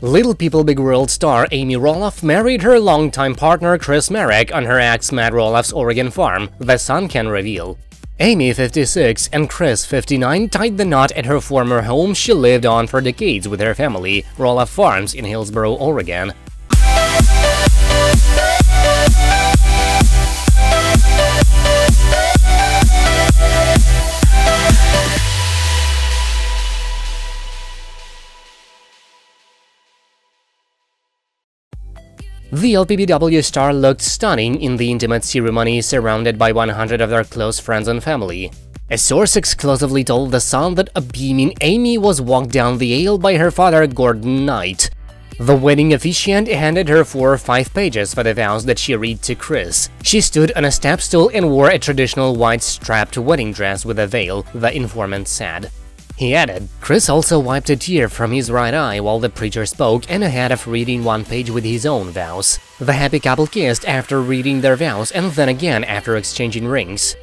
Little People Big World star Amy Roloff married her longtime partner Chris Marek on her ex Matt Roloff's Oregon farm, The Sun can reveal. Amy, 56, and Chris, 59, tied the knot at her former home she lived on for decades with her family, Roloff Farms in Hillsboro, Oregon. The LPBW star looked stunning in the intimate ceremony surrounded by 100 of their close friends and family. A source exclusively told The Sun that a beaming Amy was walked down the aisle by her father Gordon Knight. The wedding officiant handed her four or five pages for the vows that she read to Chris. She stood on a step stool and wore a traditional white strapped wedding dress with a veil, the informant said. He added, Chris also wiped a tear from his right eye while the preacher spoke and ahead of reading one page with his own vows. The happy couple kissed after reading their vows and then again after exchanging rings.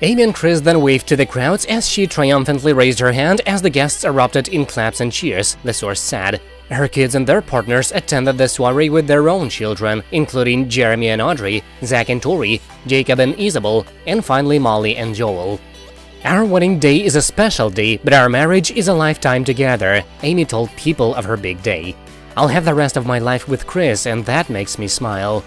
Amy and Chris then waved to the crowds as she triumphantly raised her hand as the guests erupted in claps and cheers, the source said. Her kids and their partners attended the soiree with their own children, including Jeremy and Audrey, Zach and Tori, Jacob and Isabel, and finally Molly and Joel. Our wedding day is a special day, but our marriage is a lifetime together, Amy told People of her big day. I'll have the rest of my life with Chris, and that makes me smile.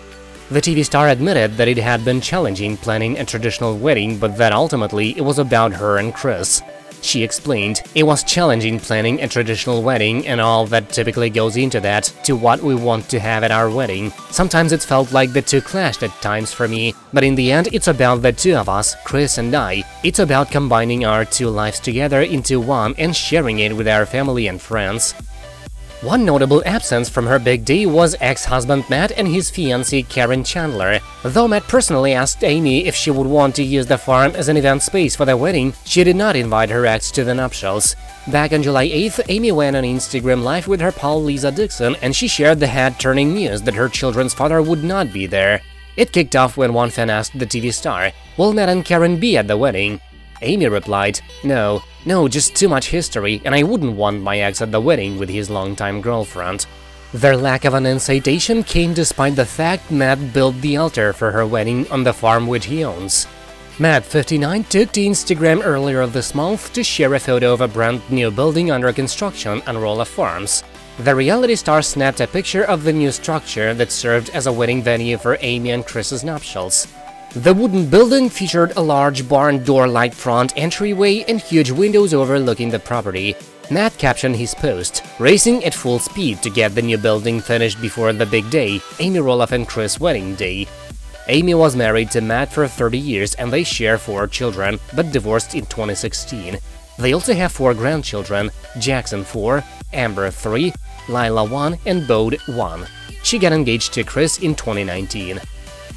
The TV star admitted that it had been challenging planning a traditional wedding, but that ultimately it was about her and Chris. She explained, it was challenging planning a traditional wedding and all that typically goes into that to what we want to have at our wedding. Sometimes it felt like the two clashed at times for me, but in the end it's about the two of us, Chris and I. It's about combining our two lives together into one and sharing it with our family and friends. One notable absence from her big day was ex-husband Matt and his fiancée Karen Chandler. Though Matt personally asked Amy if she would want to use the farm as an event space for their wedding, she did not invite her ex to the nuptials. Back on July 8th, Amy went on Instagram Live with her pal Lisa Dixon and she shared the head-turning news that her children's father would not be there. It kicked off when one fan asked the TV star, will Matt and Karen be at the wedding? Amy replied, no, no, just too much history, and I wouldn't want my ex at the wedding with his longtime girlfriend. Their lack of an incitation came despite the fact Matt built the altar for her wedding on the farm which he owns. Matt, 59, took to Instagram earlier this month to share a photo of a brand new building under construction on Roloff Farms. The reality star snapped a picture of the new structure that served as a wedding venue for Amy and Chris's nuptials. The wooden building featured a large barn door-like front entryway and huge windows overlooking the property. Matt captioned his post, racing at full speed to get the new building finished before the big day, Amy Roloff and Chris' wedding day. Amy was married to Matt for 30 years and they share four children, but divorced in 2016. They also have four grandchildren, Jackson 4, Amber 3, Lilah 1 and Bode 1. She got engaged to Chris in 2019.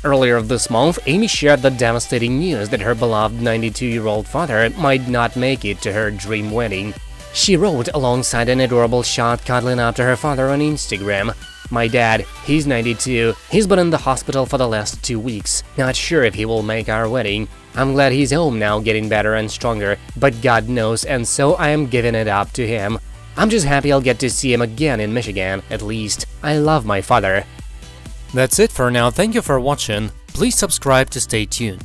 Earlier this month, Amy shared the devastating news that her beloved 92-year-old father might not make it to her dream wedding. She wrote alongside an adorable shot cuddling up to her father on Instagram. My dad, he's 92, he's been in the hospital for the last two weeks, not sure if he will make our wedding. I'm glad he's home now getting better and stronger, but God knows and so I am giving it up to him. I'm just happy I'll get to see him again in Michigan, at least. I love my father. That's it for now, thank you for watching, please subscribe to stay tuned.